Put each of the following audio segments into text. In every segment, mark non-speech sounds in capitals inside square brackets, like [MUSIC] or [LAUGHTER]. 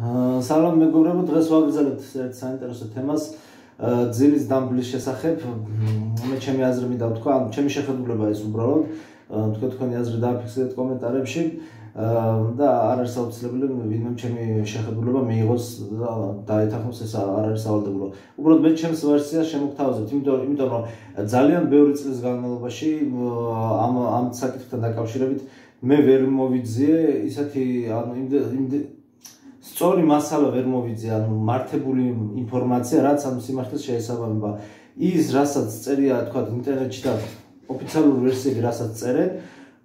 სალამ მეგობრებო, დღეს ვაგრძელებთ ერთ საინტერესო თემას, ძილის დამბლის შესახებ. მე ჩემი აზრი მინდა ვთქვა, ანუ ჩემი შეხედულება ეს უბრალოდ, თქვენ თქვენი აზრი დააფიქსირეთ კომენტარებში და არ არის აუცილებელი ვინმე ჩემი შეხედულება მიიღოს და დაეთანხმოს ეს არ არის სავალდებულო. უბრალოდ მე ჩემს ვერსიას შემოგთავაზებთ, იმიტომ იმიტომ რომ ძალიან ბევრი წლის განმავლობაში ამ ამ საკითხთან დაკავშირებით მე ვერ მოვიძიე ისეთი ანუ იმ სწორი მასალა ვერ მოვიძიე, ანუ მართებული ინფორმაცია, რაც ამ სიმართლეს შეესაბამება. ის, რასაც წერია, თქვა ინტერნეტში და ოფიციალური ვერსიები, რასაც წერენ,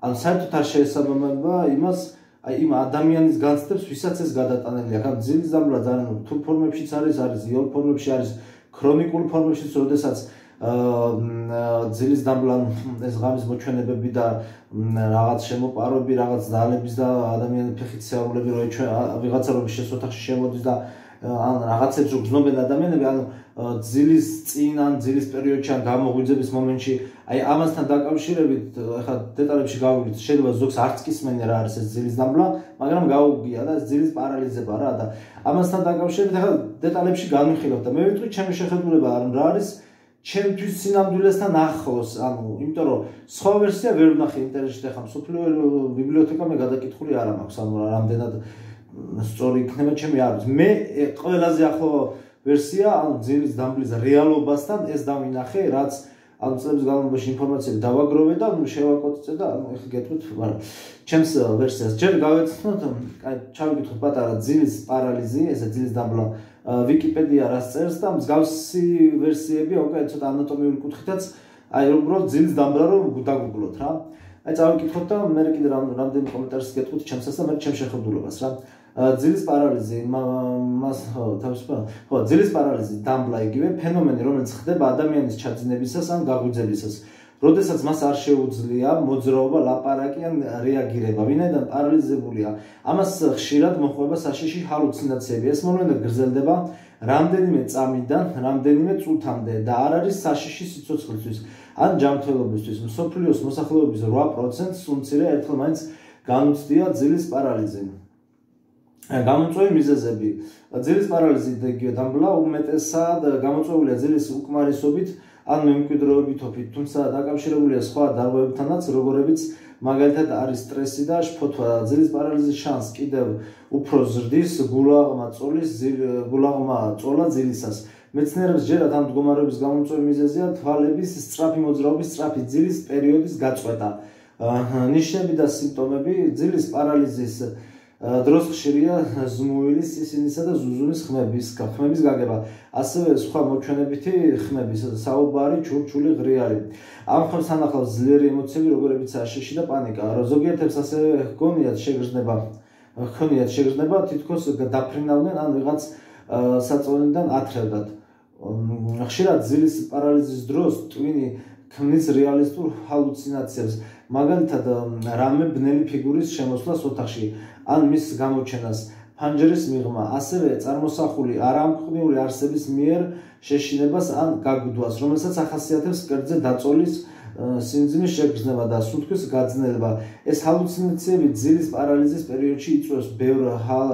ანუ საერთოდ არ შეესაბამება იმას, აი იმ ადამიანის განცდებს, ვისაც ეს გადატანილი აქვს. ან ძილის დამბლა ძალიან თუ ფორმებშიც არის, არის იოლ ფორმებში, არის ქრონიკულ ფორმებშიც, როდესაც ძილის დამბლან ეს ღამის მოჩვენებები და რაღაც შემოპარვები, რაღაც ძალების და ადამიანის ფეხით შეარულები რო ჩვენ ვიღაცა რო შესოთახში შემოდის და ან რაღაცებს რო გზნობენ ადამიანები, ანუ ძილის წინ ან ძილის პერიოდში ან გამოღვიძების მომენტში, აი ამასთან დაკავშირებით, ახლა დეტალებში გავიგეთ, შეიძლება ზოგს არც კისმენი რა არის ეს ძილის დამბლა, მაგრამ გაუგია და ძილის პარალიზება რა და ამასთან დაკავშირებით ახლა დეტალებში განვიხილავ და მე ვიტყვი ჩემი შეხედულება რა არის ჩემთვის სინამდვილესთან ახლოს, ანუ იმიტომ რომ სხვა ვერსია ვერ ვნახე ინტერნეტში ხა სოფლიო ბიბლიოთეკა მე გადაკითხული არ მაქვს, ანუ რამდენად სწორი იქნება ჩემი არის. მე ყველაზე ახლო ვერსია, ანუ ძილის დამბლის რეალობასთან ეს დავინახე, რაც ანუ წლების განმავლობაში ინფორმაციები დავაგროვე და ნუ შევაკოცე და ანუ ეხლა გეტყვით, მაგრამ ჩემს ვერსიას ჯერ გავეცნოთ, აი ჩავიკითხოთ პატარა ძილის პარალიზი, ესე ძილის დამბლა ვიკიპედია რას წერს და მსგავსი ვერსიები, ოკეი, ცოტა ანატომიური კუთხითაც, აი უბრალოდ ძილის დამბრა რომ დაგუგლოთ რა. აი წავიკითხოთ და მე კიდე რამდენი კომენტარს გეტყვით ჩემსას და მე ჩემ შეხედულებას რა. ძილის პარალიზი მას თავისუფლად ხო ძილის პარალიზი დამბლა იგივე ფენომენი რომელიც ხდება ადამიანის ჩაძინებისას ან გაღვიძებისას როდესაც მას არ შეუძლია მოძრაობა, ლაპარაკი ან რეაგირება, ვინაიდან პარალიზებულია, ამას ხშირად მოხვდება საშიში ჰალუცინაციები. ეს მოვლენა გრძელდება რამდენიმე წამიდან, რამდენიმე წუთამდე და არ არის საშიში სიცოცხლისთვის ან ჯანმრთელობისთვის. მსოფლიოს მოსახლეობის 8%-ს უმცირე ერთხელ მაინც განუცდია ძილის პარალიზი. გამოწვევი მიზეზები. ძილის პარალიზი იგივე დამბლა უმეტესად გამოწვეულია ძილის უკმარისობით ან მემკვიდრეობით ოფით, თუმცა დაკავშირებულია სხვა დარღვევებთანაც, როგორებიც მაგალითად არის სტრესი და შფოთვა. ძილის პარალიზის შანს კიდევ უფრო ზრდის გულაღმა წოლის გულაღმა წოლა ძილისას. მეცნიერებს ჯერათ ამ მდგომარეობის გამოწვევი მიზეზია თვალების სწრაფი მოძრაობის სწრაფი ძილის პერიოდის გაწყვეტა. ნიშნები და სიმპტომები ძილის პარალიზის დროს ხშირია ზმუილის სისინისა და ზუზუმის ხმების, ხმების გაგება. ასევე სხვა მოჩვენებითი ხმების, საუბარი, ჩურჩული, ღრიარი. ამ ხმებს თანახავს ძლიერი ემოციები, როგორებიცაა შეში და პანიკა. ზოგიერთებს ასევე ჰგონიათ შეგრძნება, ჰგონიათ შეგრძნება, თითქოს დაფრინავდნენ ან ვიღაც საწოლიდან ათრევდათ. ხშირად ძილის პარალიზის დროს ტვინი ქმნის რეალისტურ ჰალუცინაციებს. მაგალითად, რამე ბნელი ფიგურის შემოსვლას ოთახში. ან მის გამოჩენას. ფანჯრის მიღმა, ასევე წარმოსახული არამყნიური არსების მიერ შეშინებას ან გაგდვას, რომელსაც ახასიათებს კერძე დაწოლის სიმძიმის შეგრძნება და სუნთქვის გაძნელება. ეს ჰალუცინაციები ძილის პარალიზის პერიოდში იწვევს ბევრ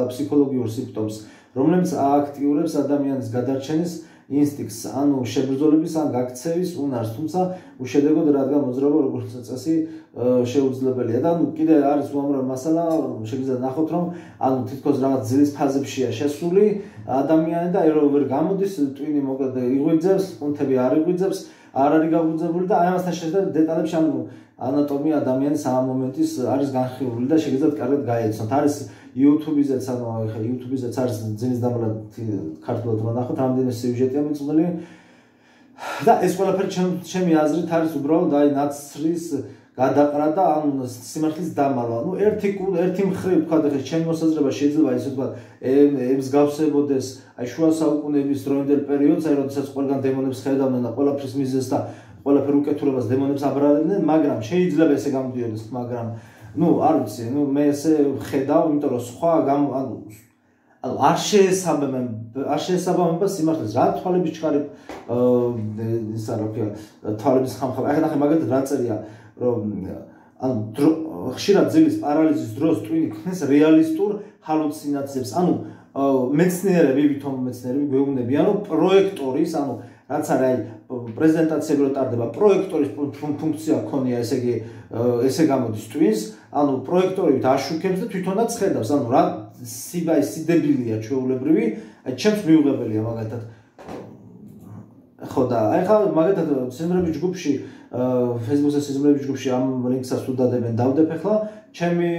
ფსიქოლოგიურ სიმპტომს, რომლებიც ააქტიურებს ადამიანის გადარჩენის ინსტინქტს, ანუ შებრძოლების ან გაქცევის უნარს, თუმცა უშედეგოდ რადგან მოძრაობა როგორც წესი შეუძლებელია და ანუ კიდე არის უამრავი მასალა, შეგიძლიათ ნახოთ რომ ანუ თითქოს რაღაც ძილის ფაზებშია შესული ადამიანი და ერო ვერ გამოდის, ტვინი მოკლედ იღვიძებს, პუნქტები არ იღვიძებს, არ არის გაღვიძებული და აი ამასთან შესაძლოა დეტალებში ანუ ანატომია ადამიანის ამ მომენტის არის განხილული და შეგიძლიათ კარგად გაეცნოთ. არის YouTube-იზეც, ანუ ახლა YouTube-იზეც არის ძინის დამლა ქართულად რომ ნახოთ, რამდენი სიუჟეტია მიწყობილი. და ეს ყველაფერი ჩემი აზრით არის უბრალოდ აი ნაცრის გადაყრა და ან სიმართლის დამალვა. ნუ ერთი ერთი მხრივ თქვა და ჩემი მოსაზრება შეიძლება ისე თქვა ემს გავსებოდეს აი შუა საუკუნეების დროინდელ პერიოდს, აი როდესაც ყველგან დემონებს ხედავდნენ და ყველაფრის მიზეზს და ყველაფერ უკეთურებას დემონებს აბრალებდნენ, მაგრამ შეიძლება ესე გამოდიოდეს, მაგრამ ნუ არ ვიცი, ნუ მე ესე ხედავ, იმიტომ რომ სხვა ანუ ანუ არ შეესაბამება, არ შეესაბამება სიმართლეს. რა თვალების ჩქარი ისა რა ქვია, თვალების ხამხა. ახლა ნახე მაგალითად რა წერია, რომ ანუ ხშირად ძილის პარალიზის დროს ტვინი ქმნის რეალისტურ ჰალუცინაციებს. ანუ მეცნიერები, ვითომ მეცნიერები გვეუბნებიან, რომ პროექტორის, ანუ რაც არის აი პრეზენტაციები რო ტარდება, პროექტორის ფუნქცია ქონია, ესე იგი ესე გამოდის twins, ანუ პროექტორით აშუქებს და თვითონაც ხედავს, ანუ რა სიბაი სიდებილია ჩვეულებრივი, აი ჩემს მიუღებელია მაგათად. ხო და აი ხა მაგათად სიმრების ჯგუფში Facebook-ზე სიმრების ჯგუფში ამ ლინკსაც უდადებენ დავდებ ახლა ჩემი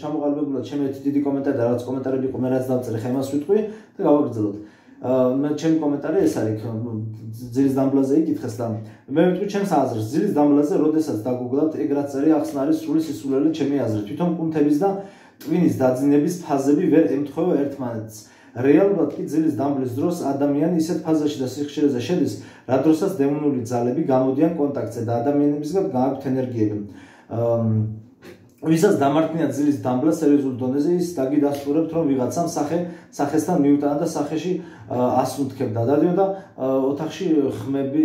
ჩამოყალიბებულად ჩემი ერთი დიდი კომენტარი და რაღაც კომენტარები იყო მე რაც დავწერე ხა იმას ვიტყვი და გავაგრძელოთ. მე ჩემი კომენტარი ეს არის ძილის დამბლაზე იკითხეს და მე ვიტყვი ჩემს აზრს ძილის დამბლაზე როდესაც დაგუგლავთ ეგ რაც არის ახსნარი სრული სისულელი ჩემი აზრით თვითონ კუნთების და ტვინის დაძინების ფაზები ვერ ემთხვევა ერთმანეთს. რეალურად კი ძილის დამბლის დროს ადამიანი ისეთ ფაზაში და სიხშირეზე შედის რა დროსაც დემონური ძალები გამოდიან კონტაქტზე და ადამიანებისგან გააქვთ ენერგიები ვისაც დამარცხნია ძილის დამბლა სერიოზულ დონეზე ის დაგიდასტურებთ რომ ვიღაცამ სახე სახესთან მიუტანა და სახეში ასუნთქებდა დადიოდა ოთახში ხმები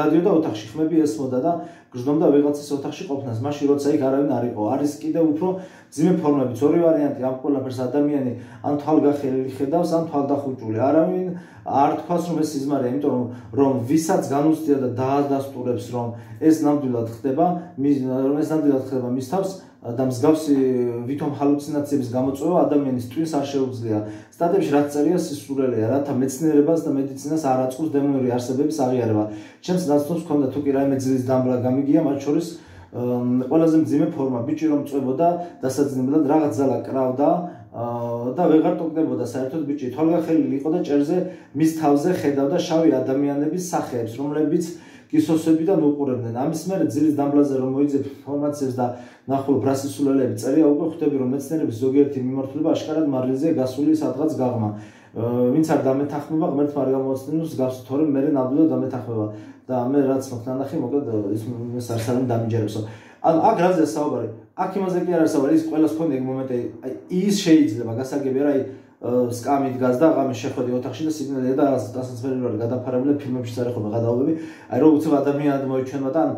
დადიოდა ოთახში ხმები ესმოდა და გრძნობდა ვიღაცის ოთახში ყოფნას. მაშინ როცა იქ არავინ არ იყო არის კიდევ უფრო ძიმე ფორმებიც ორი ვარიანტი. ამ ყველაფერს ადამიანი ან თვალგახელილი ხედავს ან თვალდახუჭული არავინ არ თქვას რომ ეს სიზმარია იმიტომ რომ რომ ვისაც განუცდია და დაადასტურებს რომ ეს ნამდვილად ხდება მის რომ ეს ნამდვილად ხდება მის თავს და მსგავსი ვითომ ჰალუცინაციების გამოწვევა ადამიანის ტვინს არ შეუძლია. სტატებში რაც წერია სისულელეა, რათა მეცნიერებას და მედიცინას არ აწყობს დემონური არსებების აღიარება. ჩემს ნაცნობს ქონდა თუ კი რაიმე ძილის დამბლა გამიგია, მათ შორის ყველაზე მძიმე ფორმა ბიჭი რომ წვებოდა დასაძინებლად რაღაც ზალა კრავდა და ვეღარ ტოკდებოდა საერთოდ ბიჭი თვალგახელილი იყო და ჭერზე მის თავზე ხედავდა შავი ადამიანების სახეებს, რომლებიც კისოსებიდან უყურებდნენ. ამის მერე ძილის დამბლაზე რომ მოიძებ ინფორმაციებს და ნახულ ბრასისულელები წერია, უკვე ხვდები რომ მეცნიერების ზოგიერთი მიმართულება აშკარად მარილზე გასული სადღაც გაღმა. ვინც არ დამეთახმება, ღმერთს არ გამოაცნობს გავს თორემ მე ნაბლო დამეთახმება და მე რაც მოხდა ნახე, მოკლედ ის მე სარსალემ დამიჯერებსო. ანუ აქ რაზეა საუბარი? აქ იმაზე კი არ არის საუბარი, ის ყველას ფონი ეგ მომენტი, აი ის შეიძლება გასაგებია რა, აი სკამი დგას და ღამე შეხვედი ოთახში და სიგნალია და დასაწყებელად გადაფარებული ფილმებში სარეხობა გადაობები. აი რომ უცებ ადამიანად მოიჩვენა და ან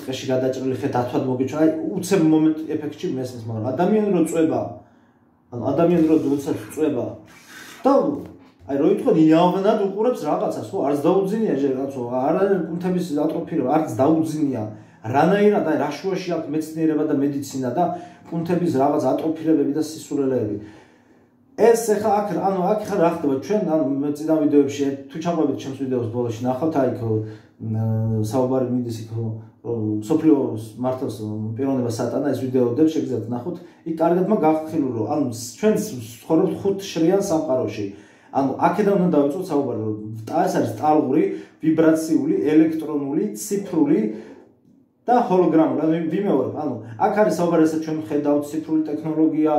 ტყეში გადაჭრილი ხე დათვად მოგიჩვენა. აი უცებ მომენტ ეფექტში მესმის, მაგრამ ადამიანი რო წובה ან ადამიანი რო უცებ წובה და აი რო იტყოდ იავნად უყურებს რაღაცას, ხო? არც დაუძინია ჯერ კაცო, არა კუნთების ატროფირება, არც დაუძინია. რანაირად აი რა შუაში აქვს მეცნიერება და მედიცინა და კუნთების რაღაც ატროფირებები და სისულელეები. ეს ახლა აქ ანუ აქ ხარ რა ხდება? ჩვენ მე წინა ვიდეოებში თუ ჩაყვებით ჩემს ვიდეოს ბოლოში ნახავთ აი ხო საუბარი მიდის იქ სოფლიოს მართავს პიროვნება სატანა ეს ვიდეოდებ შეგიძლიათ ნახოთ. იქ კარგად მაგახხილო რომ ანუ ჩვენ ცხოვრობთ ხუთ შრიან სამყაროში. ანუ აქედან უნდა დავიწყოთ საუბარი რომ ეს არის ტალღური ვიბრაციული ელექტრონული ციფრული და ჰოლოგრამული, ანუ ვიმეორებ, ანუ აქ არის საუბარი ასე ჩვენ ხედავთ ციფრული ტექნოლოგია,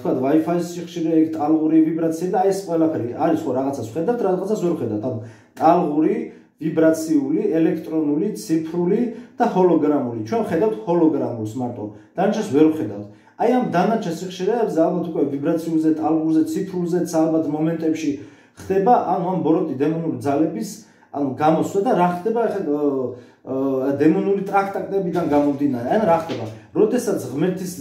თქვა Wi-Fi-ის სიხშირე, ტალღური ვიბრაცია და ეს ყველაფერი არის ხო რაღაცას ხედავთ, რაღაცას ვერ ხედავთ. ანუ ტალღური, ვიბრაციული, ელექტრონული, ციფრული და ჰოლოგრამული. ჩვენ ხედავთ ჰოლოგრამულს მარტო. დანარჩენს ვერ ხედავთ. აი ამ დანარჩენ სიხშირეებს ალბათ უკვე ვიბრაციულზე, ტალღურზე, ციფრულზე, ალბათ მომენტებში ხდება ანუ ამ ბოროტი დემონური ძალების ანუ გამოსვლა და რა ხდება ახლა დემონური ტრაქტატებიდან გამომდინარე. ანუ რა ხდება? როდესაც ღმერთის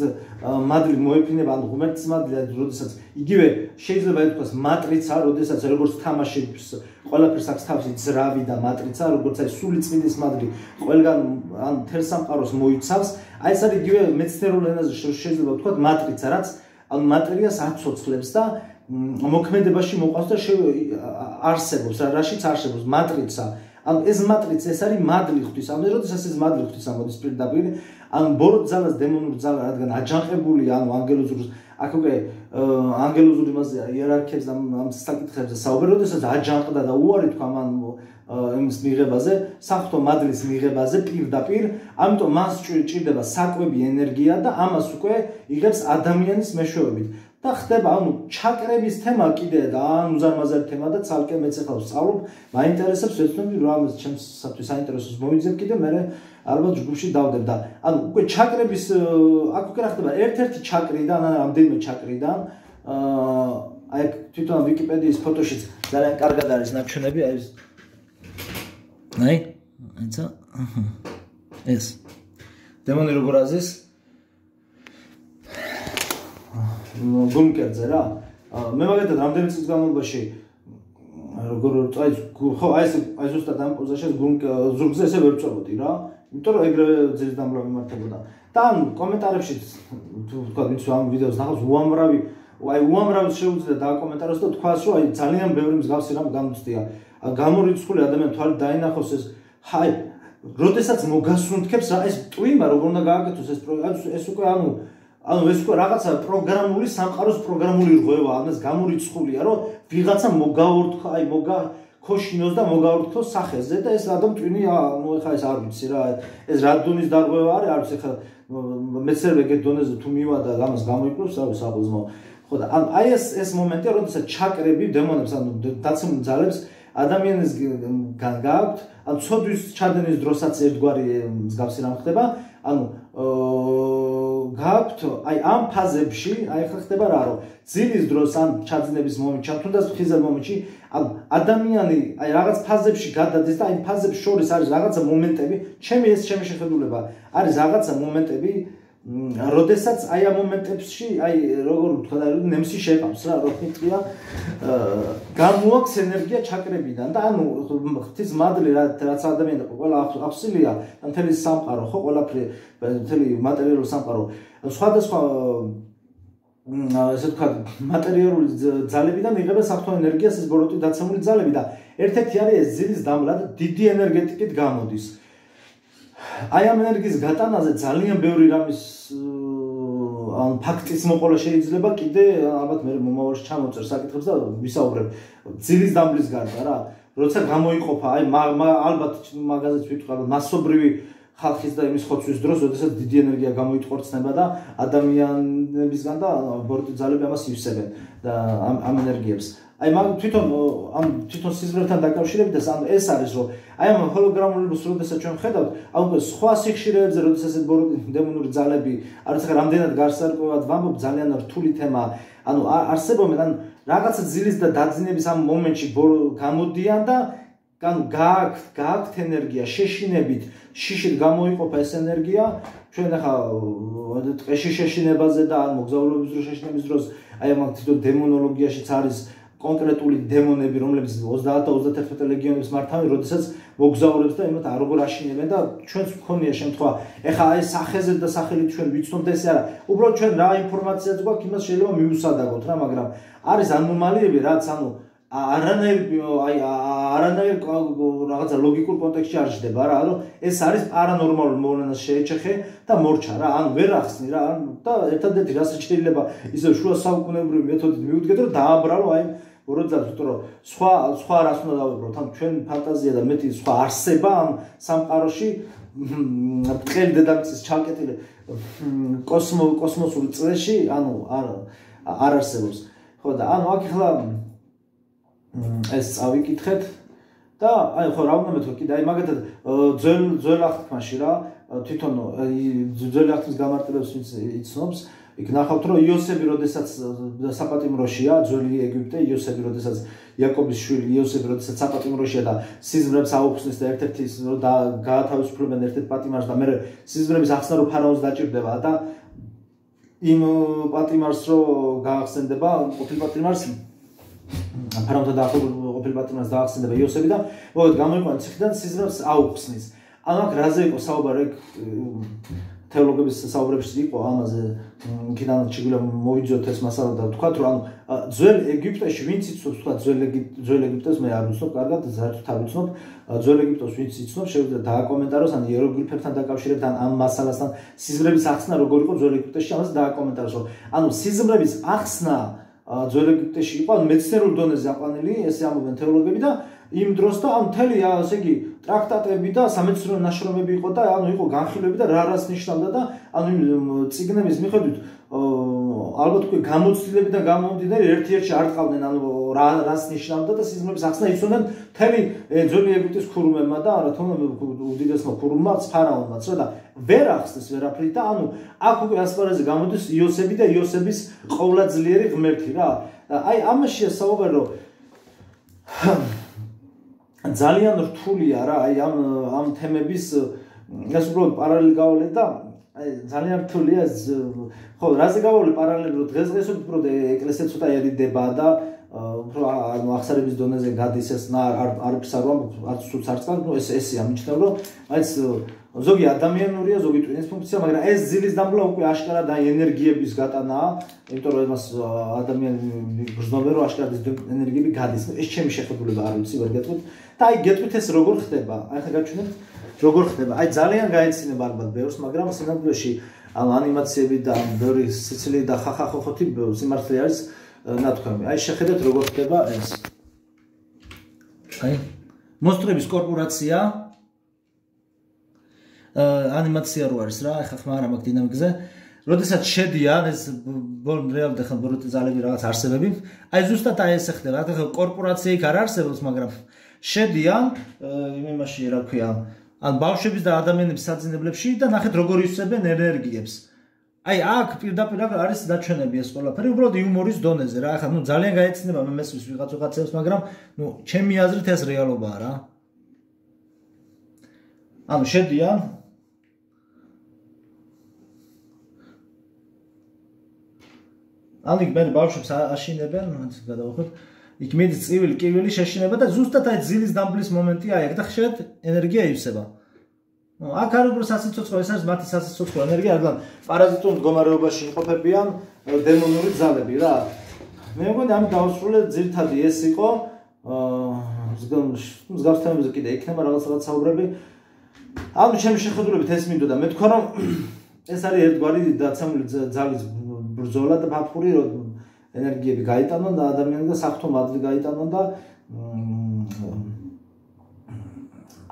მადლი მოეფინება, ანუ ღმერთის მადლი, როდესაც იგივე შეიძლება ითქვას მატრიცა, როდესაც როგორც თამაშის ყველაფერს აქვს თავისი ძრავი და მატრიცა, როგორც აი სული წმინდის მადლი ყველგან ან თელ სამყაროს მოიცავს. აი ეს არის იგივე მეცნიერულ ენაზე შეიძლება ვთქვათ მატრიცა, რაც ანუ მატერიას აცოცხლებს და მოქმედებაში მოყავს და არსებობს რა რაშიც არსებობს? მატრიცა. ანუ ეს მატრიცა ეს არის მადლი ღვთის ანუ როდესაც ეს მადლი ღვთის ამოდის პირდაპირ ანუ ბოროტ ძალას დემონურ ძალა რადგან აჯანყებული ანუ ანგელოზურ აქ უკვე ანგელოზური მასე იერარქიებს ამ საკითხებზე საუბარი როდესაც აჯანყდა და უარი თქვა მან იმის მიღებაზე საფრთხო მადლის მიღებაზე პირდაპირ ამიტომ მას ჭირდება საკვები ენერგია და ამას უკვე იღებს ადამიანის მეშვეობით და ხდება ანუ ჩაკრების თემა კიდე და ან უზარმაზარი თემა და ცალკე მეც ახლა ვსწავლობ მაინტერესებს ვეცნობი რომ ამას ჩემს სათვის საინტერესოს მოიძებ კიდე მე ალბათ ჯგუფში დავდებ და ანუ უკვე ჩაკრების აქ უკვე რა ხდება? ერთ-ერთი ჩაკრიდან ან რამდენიმე ჩაკრიდან აა აი თვითონ ვიკიპედიის ფოტოშიც ძალიან კარგად არის ნაჩვენები აი ეს. აი აიცა ეს. დემონი როგორ აზის ბუნკერზე რა. მე მაგათად რამდენი წლის განმავლობაში როგორ წაი ხო აი ეს აი ზუსტად ამ პოზიციაში ზურგზე ესე ვერ წავოდი რა. იმიტომ რომ ეგრევე ძირის დამბლავი მართებოდა. და ან კომენტარებში თუ თქვა ვინც ამ ვიდეოს ნახავს უამრავი აი უამრავი შეუძლია დააკომენტაროს და თქვას რომ აი ძალიან ბევრი მსგავსი რამ გამოცდია. გამორიცხული ადამიანი თვალი დაინახოს ეს ჰაი როდესაც მოგასუნთქებს რა ეს ტვიმა როგორ უნდა გააკეთოს ეს ეს უკვე ანუ ანუ ეს უკვე რაღაცა პროგრამული სამყაროს პროგრამული რღვევა ამას გამორიცხულია რომ ვიღაცა მოგაორთქო აი მოგა ქოშინოს და მოგაორთქო სახეზე და ეს რადომ ტვინი ნუ ეხა ეს არ ვიცი რა ეს რადონის დარღვევა არის არ ვიცი ეხა მეცერვე ეგეთ დონეზე თუ მივა და ამას გამოიკლებს რა საბოზმო ხო და აი ეს ეს მომენტია როდესაც ჩაკრები დემონებს ანუ დაცემულ ძალებს ადამიანის გააქვთ, ან ცოდვის ჩადენის დროსაც ერთგვარი მსგავსი რამ ხდება, ანუ გააქვთ, აი ამ ფაზებში, აი ხა ხდება რა, რომ ძილის დროს ან ჩაძნების მომენტში, ან თუნდაც ხიზელ მომენტში, ანუ ადამიანი აი რაღაც ფაზებში გადადის და აი ფაზებს შორის არის რაღაცა მომენტები, ჩემი ეს ჩემი შეხედულება, არის რაღაცა მომენტები, როდესაც აი ამ მომენტებში, აი როგორ ვთქვა და ნემსი შეყავს რა, რომ მიწია გამოაქვს ენერგია ჩაკრებიდან და ანუ ღვთის მადლი რაც ადამიანს ყველა აფსილია, მთელი სამყარო, ხო, ყველაფერი მთელი მატერიალური სამყარო, სხვადასხვა ასე ვთქვა, მატერიალური ძალებიდან იღება საფრთხე ენერგიას ეს ბოროტი დაცემული ძალები და ერთ-ერთი არის ეს ძილის დამლად დიდი ენერგეტიკით გამოდის. აი ამ ენერგიის გატანაზე ძალიან ბევრი რამის ან ფაქტის მოყოლა შეიძლება კიდე ალბათ მე მომავალში ჩამოწერ საკითხებს და ვისაუბრებ ძილის დამბლის გარდა რა როცა გამოიყოფა აი ალბათ მაგაზეც ვიტყვა მასობრივი ხალხის და იმის ხოცვის დროს, როდესაც დიდი ენერგია გამოიტყორცნება და ადამიანებისგან და ბორტი ძალები ამას ივსებენ და ამ ამ ენერგიებს. აი მაგ თვითონ ამ თვითონ სიზმრებთან დაკავშირებით ამ ეს არის რომ აი ამ ჰოლოგრამულებს როდესაც ჩვენ ხედავთ აუ სხვა სიხშირეებზე როდესაც ეს დემონური ძალები არის ახლა რამდენად გარსარკვევად ვამბობ ძალიან რთული თემა. ანუ არსებობენ ან რაღაცა ძილის და დაძინების ამ მომენტში გამოდიან და ანუ გააქვთ გააქვთ ენერგია შეშინებით შიშით გამოიყოფა ეს ენერგია. ჩვენ ახლა ტყეში შეშინებაზე და ან მოგზაურობის დროს შეშინების დროს აი ამ თვითონ დემონოლოგიაშიც არის კონკრეტული დემონები რომლებიც 30 და 31 ლეგიონებს მართავენ როდესაც მოგზაურებს და იმათ არ როგორ აშინებენ და ჩვენს მქონია შემთხვევა. ეხლა აი სახეზე და სახელით ჩვენ ვიცნობთ ესე არა. უბრალოდ ჩვენ რა ინფორმაციაც გვაქვს იმას შეიძლება მიუსადაგოთ რა მაგრამ არის ანომალიები რაც ანუ არანაირ აი არანაირ რაღაცა ლოგიკურ კონტექსტში არ შედება რა რომ ეს არის პარანორმალური მოვლენა შეეჩეხე და მორჩა რა. ან ვერ ახსნი რა ან და ერთადერთი რაც შეიძლება ისე შუა საუკუნეებრივი მეთოდით მიუდგეთ რომ დააბრალო აი როდესაც ვთქვა რომ სხვა სხვა რას უნდა დავიბრუნოთ ან ჩვენ ფანტაზია და მეტი სხვა არსება ამ სამყაროში? ტყელი დედამიწის ჩაკეტილი კოსმო კოსმოსური წრეში? ანუ არ არ არსებობს. ხო და ანუ აქ ახლა ეს წავიკითხეთ და აი ხო რა უნდა მეთქვა? კიდე აი მაგათად ძველ ძველ ახთმაში რა თვითონ ძველი ახთმის გამარტივებს ვინც იცნობს იქ ნახავთ რომ იოსები როდესაც საპატიმროშია ძველი ეგვიპტე იოსები როდესაც იაკობის შვილი იოსები როდესაც საპატიმროშია და სიზმრებს აუხსნის და ერთ-ერთი და გაათავისუფლებენ ერთ-ერთ პატიმარს და მე სიზმრების ახსნა რო ფარაონს დაჭirdება და იმ პატიმარს რო გაახსენდება ყოფილ პატიმარს ფარაონთან დაახლოებით ყოფილი პატრონას დაახსენდება იოსები და მოგეთ გამოიყვანა ციხიდან სიზმრებს აუხსნის. ანუ აქ რაზე იყო საუბარი თეოლოგების საუბრებში იყო ამაზე კიდან ჩიგულა მოვიძოთ ეს მასალა და თქვა რომ ანუ ძველ ეგვიპტეში ვინც იცნობს თქვა ძველ ძველ ეგვიპტეს მე არ ვიცნობ კარგად თავი ვიცნობ ძველ ეგვიპტეს ვინც იცნობს შეიძლება დააკომენტაროს ან იეროგლიფებთან დაკავშირებთან ამ მასალასთან სიზმრების ახსნა როგორ იყო ძველ ეგვიპტეში ამას დააკომენტაროს ანუ სიზმრების ახსნა ძველ ეგვიპტეში იყო მეცნიერულ დონეზე აყვანილი ესე ამობენ თეოლოგები და იმ დროს და ამ თელი ასე იგი ტრაქტატები და სამეცნიერო ნაშრომები იყო და ანუ იყო განხილვები და რა რას ნიშნავდა და ანუ იმ ციგნების მიხედვით ალბათ უკვე გამოცდილები და გამომდინარე ერთ-ერთში არ ყავდნენ ანუ რა რას ნიშნავდა და სიზმრების ახსნა იცოდნენ თემი ძველი ეგვიპტის ქურუმებმა და რა თქმა უნდა უდიდესმა ქურუმმა ფარაონმაც რა და ვერ ახსნეს ვერაფრით და ანუ აქ უკვე ასპარეზი გამოდის იოსები და იოსების ყოვლადძლიერი ღმერთი რა. აი ამაშია საუბარი რომ ძალიან რთულია რა აი ამ ამ თემების ეს უბრალოდ პარალელი გავალე და აი ძალიან რთულია ხო რაზე გავავლე პარალელურად? რომ დღესდღეობით უფრო ეკლესია ცოტა ერიდება და უფრო ანუ ახსარების დონეზე გადის ეს არ არ ფსარვა არც სულს არც კან ნუ ეს ესე ამიჩნევ რომ მაინც ზოგი ადამიანურია ზოგი ტვინის ფუნქცია მაგრამ ეს ძილის დამბლა უკვე აშკარად აი ენერგიების გატანაა იმიტომ რომ მას ადამიანი გრძნობენ რომ აშკარად ეს ენერგიები გადის. ეს ჩემი შეხედულება არ ვიცი ვერ გეტყვით. და აი გეტყვით ეს როგორ ხდება? აი ხა გაჩვენებთ როგორ ხდება აი ძალიან გაეცინება ალბათ ბევრს მაგრამ სინამდვილეში ანუ ანიმაციები და ბევრი სიცილი და ხახახოხოთი სიმართლე არის ნათქვამი. აი შეხედეთ როგორ ხდება ეს. აი მოსტრების კორპორაცია ანიმაცია რო არის რა, ახლა ხმა არა მაგ დინამიკაზე. როდესაც შედიან ეს ბოლ რეალ და ხან ბოროტი ძალები რაღაც არსებები, აი ზუსტად აი ეს ხდება. ახლა კორპორაცია იქ არ არსებობს, მაგრამ შედიან იმაში რა ქვია, ან ბავშვების და ადამიანების საძინებლებში და ნახეთ როგორ ისწრებენ ენერგიებს. აი აქ პირდაპირ არის დაჩვენები ეს ყველაფერი უბრალოდ იუმორის დონეზე რა ახლა ნუ ძალიან გაეცინება მე მესვის ვიღაც ვიღაცებს მაგრამ ნუ ჩემი აზრით ეს რეალობაა რა ანუ შედიან ანუ მე ბავშვებს აშინებენ ანუ გადავახოთ იქ მიდის წივილი კივილი შეშინება და ზუსტად აი ძილის დამბლის მომენტია აი და ხშირად ენერგია ივსება. Ну აქ არ უფრო სასიცოცხლო ეს არის მათი სასიცოცხლო ენერგია რადგან პარაზიტულ მდგომარეობაში იმყოფებიან დემონური ძალები რა. მე მგონი ამ დაუსრულე ძირთადი ეს იყო აა მსგავს თემებზე კიდე იქნება რაღაც რაღაც საუბრები ანუ ჩემი შეხედულებით ეს მინდოდა. მე თქვა რომ [CLEARS THROAT] ეს არის ერთგვარი დაცემული ძალის ბრძოლა და ფაფური რომ ენერგიები გაიტანონ და ადამიანები და საფრთხო მადლი გაიტანონ და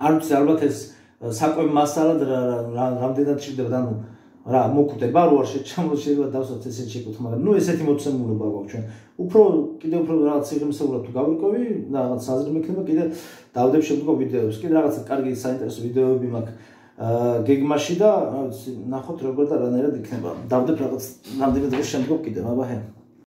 არ ვიცი ალბათ ეს საკვებ მასალად რამდენად ჭირდება ანუ რა მოკვდება რო არ შეჩამოშება დავსვათ ესეთ შეკუთხა მაგრამ ნუ ესეთი მოცემულობა გვაქვს ჩვენ. უფრო კიდე უფრო რაღაც სიღრმისეულად თუ გავიკოვი და რაღაც საზრი მექნება კიდე დავდებ შემდგომ ვიდეოებს. კიდე რაღაც კარგი საინტერესო ვიდეოები მაქვს. გეგმაში და ნახოთ როგორ და რანაირად იქნება. დავდებ რაღაც რამდენი დღის შემდგომ კიდე აბა ჰე